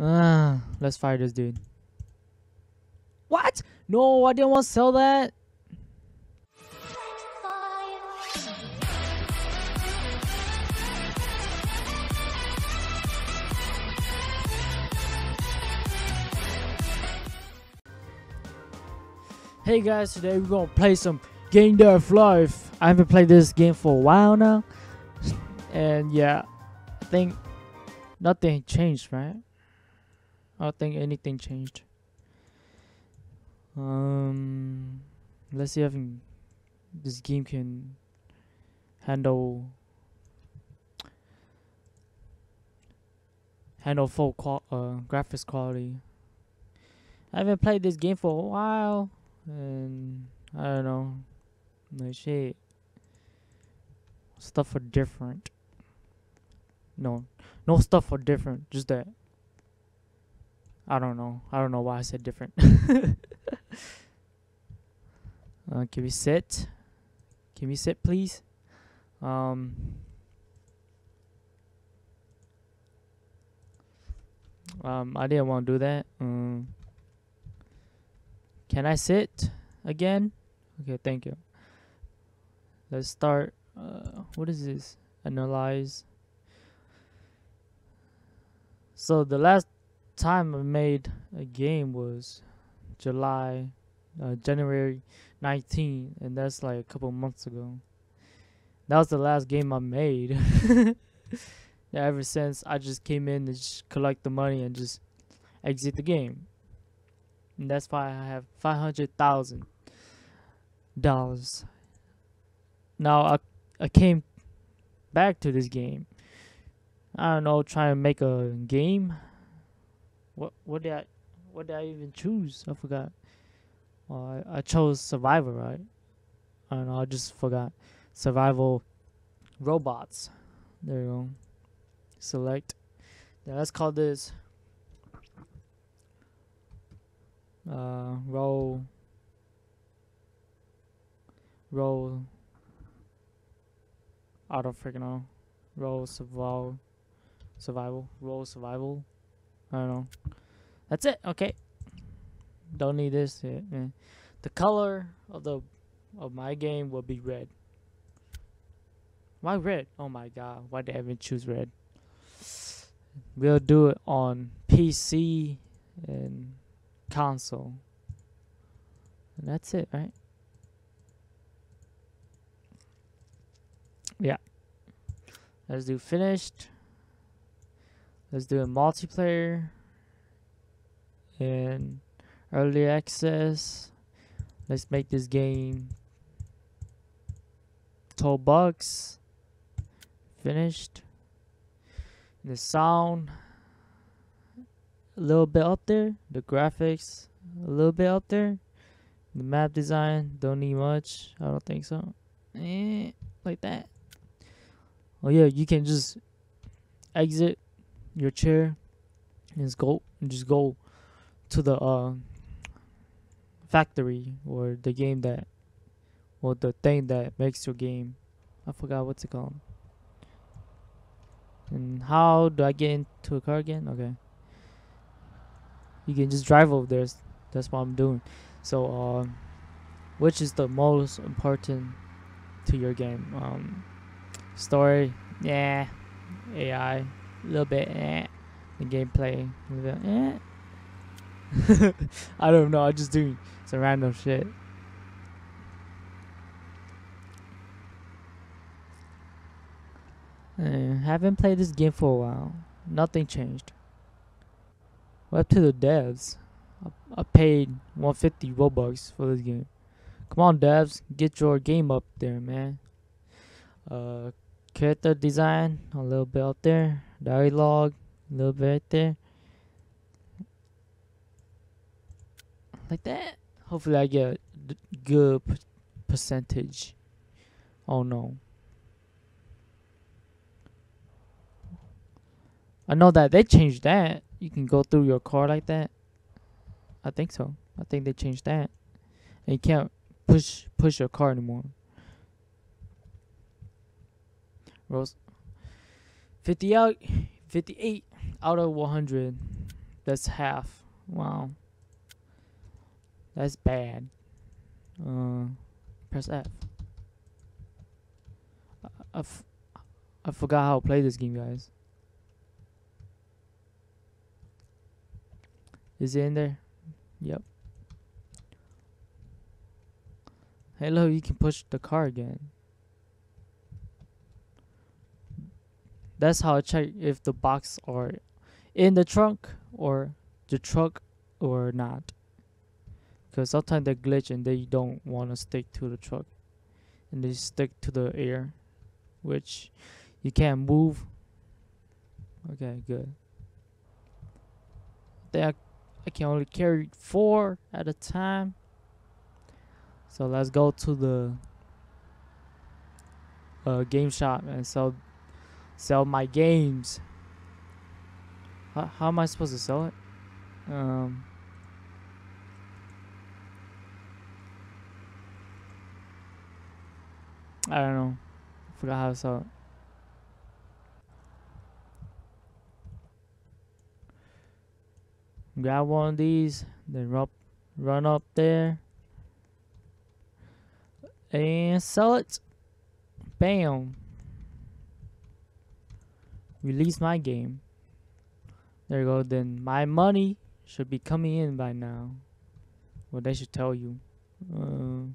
Ah, let's fire this dude. What? No, I didn't want to sell that. Hey guys, today we're gonna play some Game Dev Life. I haven't played this game for a while now, and yeah, I think nothing changed, right? I don't think anything changed. Um, let's see if this game can handle handle full qual uh, graphics quality. I haven't played this game for a while, and I don't know, like shit. Stuff are different. No, no stuff are different. Just that. I don't know. I don't know why I said different. uh, can we sit? Can we sit, please? Um. Um, I didn't want to do that. Um, can I sit again? Okay, thank you. Let's start. Uh, what is this? Analyze. So the last time I made a game was July, uh, January 19, and that's like a couple months ago. That was the last game I made. yeah, ever since I just came in to just collect the money and just exit the game. And that's why I have five hundred thousand dollars. Now I I came back to this game. I don't know, trying to make a game what what did I what did I even choose? I forgot. Uh, I, I chose survival, right? I don't know. I just forgot. Survival robots. There you go. Select. Yeah, let's call this uh roll roll I don't freaking know. Roll survival survival. Roll survival. I don't know. That's it. Okay. Don't need this. Yeah. The color of the of my game will be red. Why red? Oh my god. Why did I even choose red? We'll do it on PC and console. And that's it, right? Yeah. Let's do finished. Let's do a multiplayer and early access. Let's make this game 12 bucks. Finished. The sound a little bit up there. The graphics a little bit up there. The map design don't need much. I don't think so. Eh, like that. Oh yeah, you can just exit your chair and just go and just go to the uh, factory or the game that or the thing that makes your game. I forgot what's it called. And how do I get into a car again? Okay. You can just drive over there. That's what I'm doing. So, uh, which is the most important to your game? Um, story, yeah. AI, a little bit eh. The gameplay, a little bit eh. I don't know. I'm just doing some random shit. Uh, haven't played this game for a while. Nothing changed. Well, up to the devs. I, I paid 150 Robux for this game. Come on, devs, get your game up there, man. Uh, character design a little bit out there dialogue a little bit right there. Like that. Hopefully i get a good percentage. Oh no. I know that they changed that. You can go through your car like that. I think so. I think they changed that. And you can't push push your car anymore. Rose. 50 out, 58 out of 100. That's half. Wow. That's bad. Uh, press F. I, I, f- I forgot how to play this game, guys. Is it in there? Yep. Hello, you can push the car again. That's how I check if the box are in the trunk or the truck or not. Because sometimes they glitch and they don't want to stick to the truck. And they stick to the air. Which you can't move. Okay, good. I think I, I can only carry four at a time. So let's go to the uh, game shop and sell sell my games. How, how am I supposed to sell it? Um, I don't know. Forgot how to sell it. Grab one of these, then run up there and sell it. Bam. Release my game. There you go. Then my money should be coming in by now. Well, they should tell you. Uh,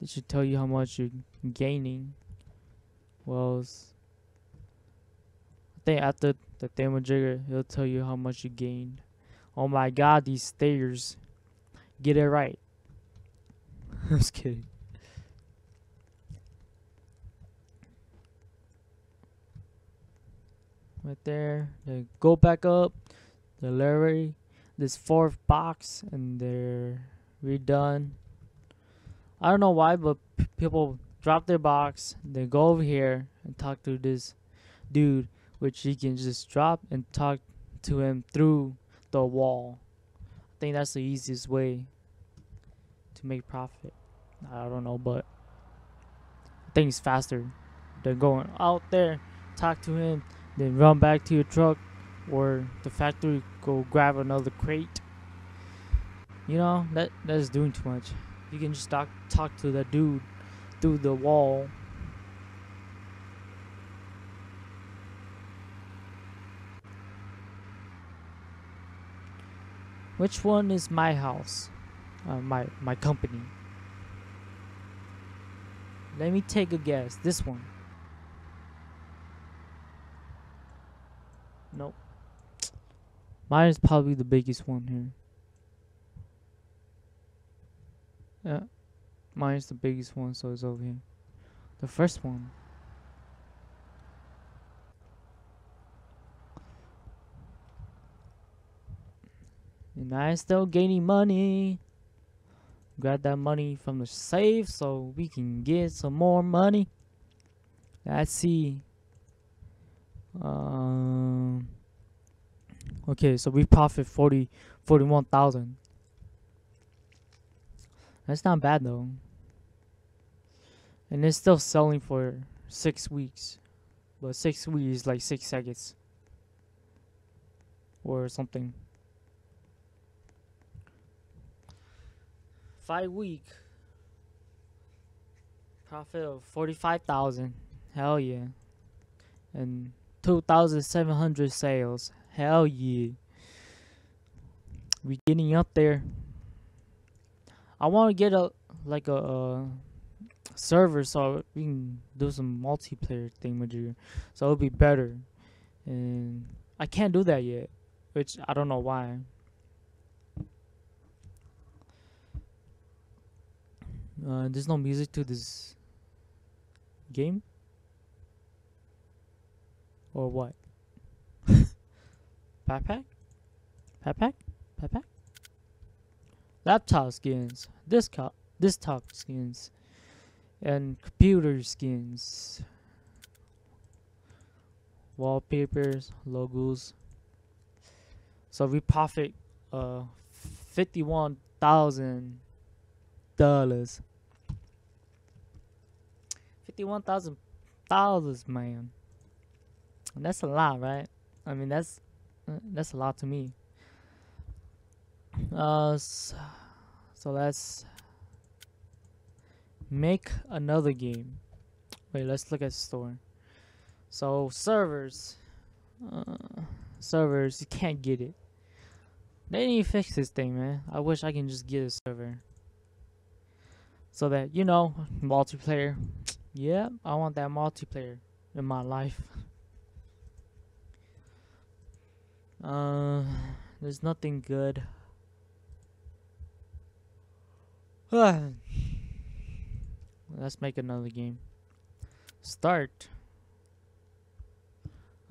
they should tell you how much you're gaining. Well, I think after the thermojigger, he'll tell you how much you gained. Oh my god, these stairs. Get it right. I'm just kidding. Right there. They go back up. The Larry. This fourth box and they're redone. I don't know why, but people drop their box. They go over here and talk to this dude, which you can just drop and talk to him through the wall. I think that's the easiest way to make profit. I don't know, but I think it's faster than going out there, talk to him, then run back to your truck or the factory, go grab another crate. You know that that's doing too much. You can just talk talk to that dude through the wall. Which one is my house? Uh, my my company. Let me take a guess. This one. Nope. Mine is probably the biggest one here. Yeah. Mine is the biggest one, so it's over here. The first one. And I still gaining money. Grab that money from the safe so we can get some more money. Let's see. Um. Okay, so we profit 40, 41,000. That's not bad though. And it's still selling for six weeks. But six weeks is like six seconds. Or something. Five week. Profit of 45,000. Hell yeah. And 2,700 sales. Hell yeah. We getting up there. I want to get a like a, a server so we can do some multiplayer thing with you. So it'll be better. And I can't do that yet, which I don't know why. Uh, there's no music to this game, or what? Backpack, backpack, backpack. Laptop skins, desktop, skins, and computer skins. Wallpapers, logos. So we profit uh fifty-one thousand dollars. Fifty-one thousand dollars, man. That's a lot, right? I mean, that's uh, that's a lot to me. Uh, s- so let's make another game. Wait, let's look at store. So servers, uh, servers, you can't get it. They need to fix this thing, man. I wish I can just get a server. So that you know, multiplayer. Yeah, I want that multiplayer in my life. Uh, there's nothing good. Let's make another game. Start.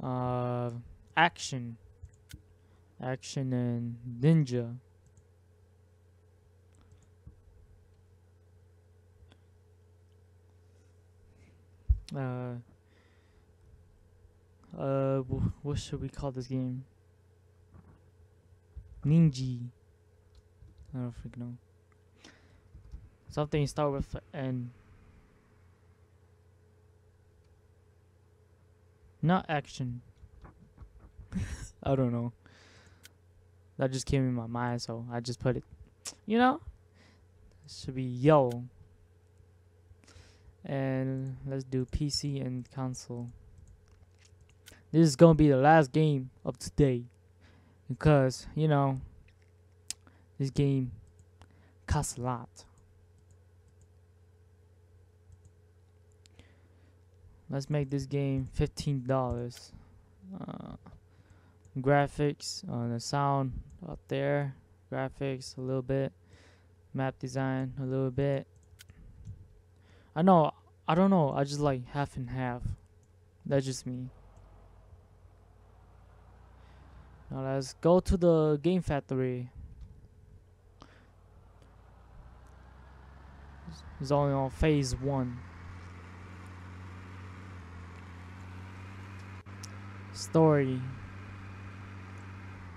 Uh, action. Action and ninja. Uh, uh, what should we call this game? Ninja. I don't freaking know. Something start with N. Not action. I don't know. That just came in my mind, so I just put it. You know, should be yo. And let's do PC and console. This is gonna be the last game of today because you know this game costs a lot. Let's make this game fifteen dollars. Uh, graphics on the sound up there, graphics a little bit, map design a little bit. I know, I don't know. I just like half and half. That's just me. Now let's go to the game factory. It's only on phase one. Story.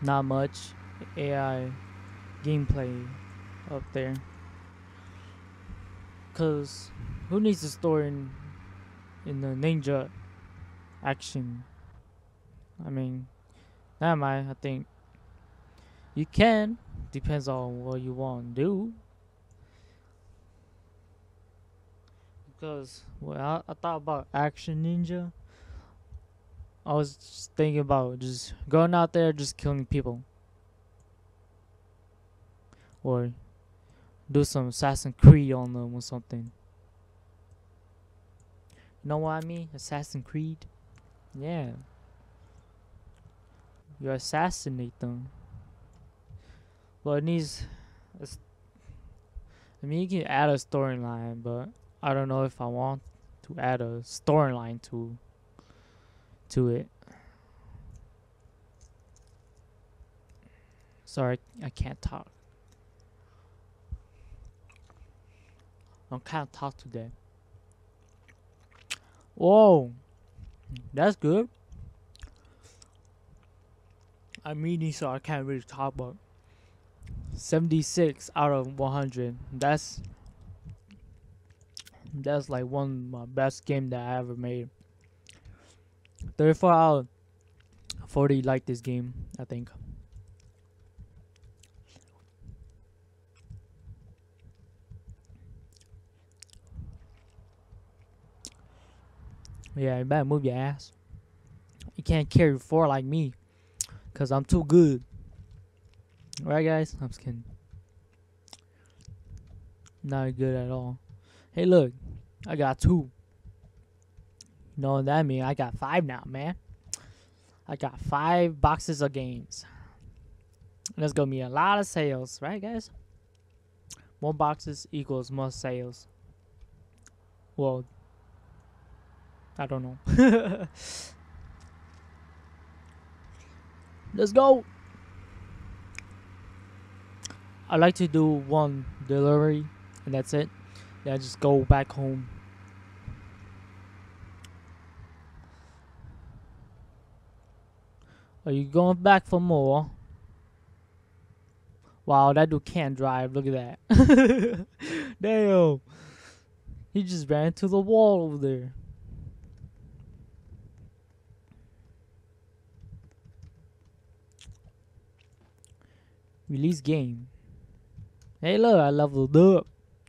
Not much. AI gameplay up there. Cause who needs a story in in the ninja action? I mean, never mind. I think you can. Depends on what you want to do. Because well, I, I thought about action ninja. I was thinking about just going out there, just killing people, or do some Assassin's Creed on them or something. You know what I mean? Assassin's Creed. Yeah. You assassinate them. Well, it needs. I mean, you can add a storyline, but I don't know if I want to add a storyline to to it. Sorry, I can't talk. I can't talk today. Whoa, that's good. I'm reading, so I can't really talk about. 76 out of 100. That's that's like one of my best game that I ever made. 34 out of 40 like this game, I think. Yeah, you better move your ass. You can't carry four like me. Cause I'm too good. Right guys? I'm just kidding. Not good at all. Hey look, I got two. You know what that mean? I got five now, man. I got five boxes of games. That's gonna be a lot of sales, right guys? More boxes equals more sales. Well, I don't know. Let's go. I like to do one delivery and that's it. Then I just go back home. Are you going back for more? Wow, that dude can't drive. Look at that. Damn. He just ran into the wall over there. Release game. Hey, look, I leveled up.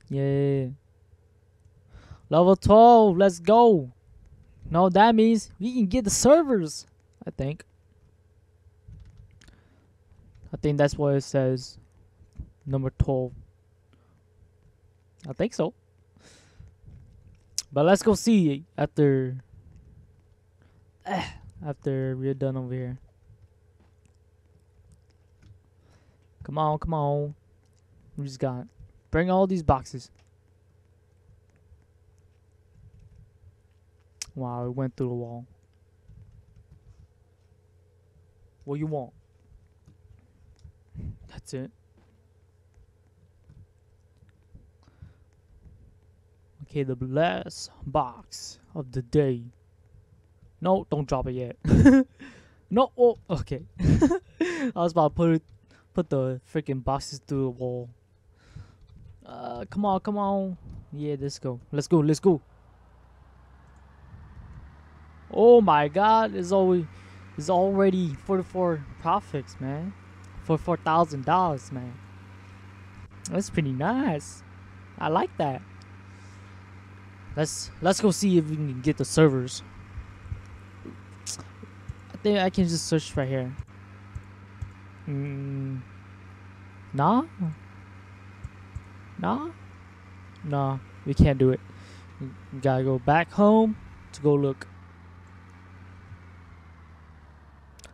Yeah. Level 12, let's go. No, that means we can get the servers, I think. I think that's what it says. Number 12. I think so. But let's go see after after we're done over here. Come on, come on. We just got bring all these boxes. Wow, it went through the wall. What you want? That's it. Okay, the last box of the day. No, don't drop it yet. no, oh, okay. I was about to put it, put the freaking boxes through the wall. Uh, come on, come on. Yeah, let's go. Let's go, let's go. Oh my god, it's always it's already 44 profits, man. For four thousand dollars, man. That's pretty nice. I like that. Let's let's go see if we can get the servers. I think I can just search right here. Mm, nah. Nah. Nah. We can't do it. We gotta go back home to go look.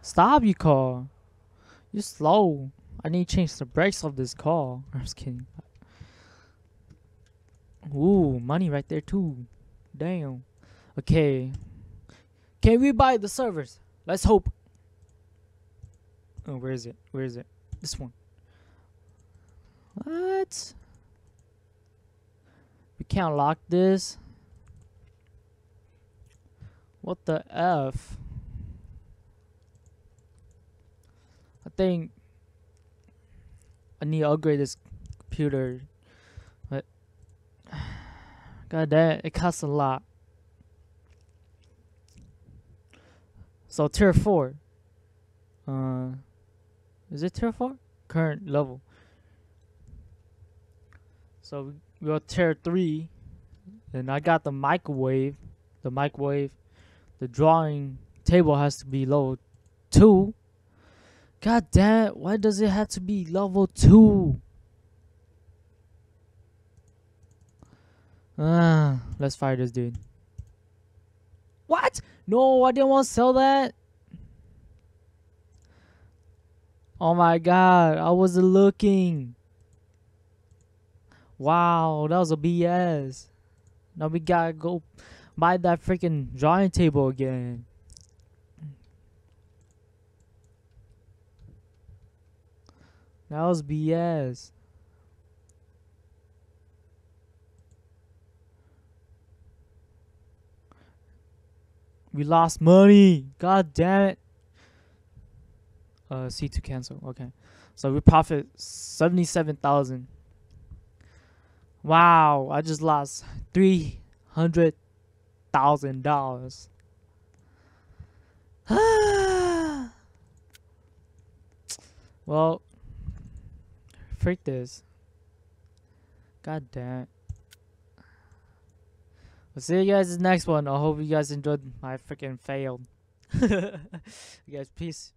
Stop, you car. You're slow. I need to change the brakes of this car. I'm just kidding. Ooh, money right there too. Damn. Okay. Can we buy the servers? Let's hope. Oh, where is it? Where is it? This one. What? We can't lock this. What the F? I think I need to upgrade this computer But God damn, it costs a lot. So tier four. Uh, is it tier four? Current level. So we go tier three, and I got the microwave. The microwave, the drawing table has to be level two. God damn, why does it have to be level two? Ah, let's fire this dude. What? No, I didn't want to sell that. Oh my god, I wasn't looking. Wow, that was a BS. Now we gotta go buy that freaking drawing table again. That was BS. We lost money. God damn it. Uh, C to cancel. Okay. So we profit 77,000. Wow. I just lost $300,000. well, freak this. God damn. We'll see you guys in the next one. I hope you guys enjoyed my freaking failed. you guys, peace.